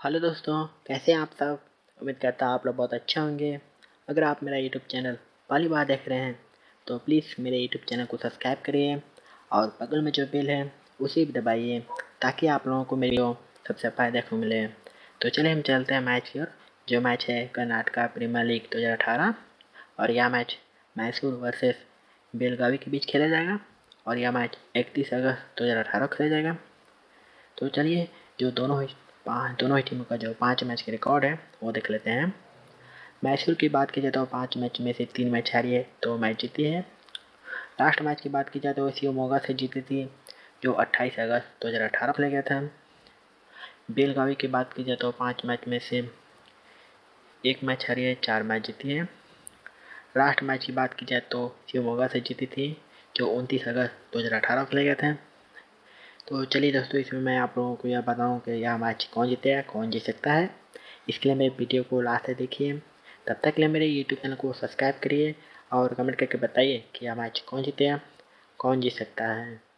Hello दोस्तों, कैसे हैं आप सब? उम्मीद करता हूँ आप लोग बहुत अच्छे होंगे। अगर आप मेरा यूट्यूब चैनल पहली बार देख रहे हैं तो प्लीज़ मेरे यूट्यूब चैनल को सब्सक्राइब करिए और बगल में जो बिल है, उसे भी दबाइए ताकि आप लोगों को मेरी सबसे देखने को मिले। तो चलिए हम चलते हैं मैच की ओर। जो मैच है कर्नाटका प्रीमियर लीग दो हज़ार अठारह और यह मैच मैसूर वर्सेस बेलगावी के बीच खेला जाएगा और यह मैच इकतीस अगस्त दो खेला जाएगा। तो चलिए, जो दोनों दोनों ही टीमों का जो पाँच मैच के रिकॉर्ड है, वो देख लेते हैं। मैसूर की बात की जाए तो पाँच मैच में से तीन मैच हारी है तो मैच जीती है। लास्ट मैच की बात की जाए तो सी मोगा से जीती थी, जो 28 अगस्त 2018 को ले गया था। बेलगावी की बात की जाए तो पाँच मैच में से एक मैच हारी है, चार मैच जीती है। लास्ट मैच की बात की जाए तो मोगा से जीती थी, जो उनतीस अगस्त 2018 को ले गए थे। तो चलिए दोस्तों, इसमें मैं आप लोगों को यह बताऊँ कि यह मैच कौन जीतेगा, कौन जीत सकता है। इसके लिए मेरे वीडियो को लास्ट तक देखिए। तब तक के लिए मेरे यूट्यूब चैनल को सब्सक्राइब करिए और कमेंट करके बताइए कि यह मैच कौन जीतेगा, कौन जीत सकता है।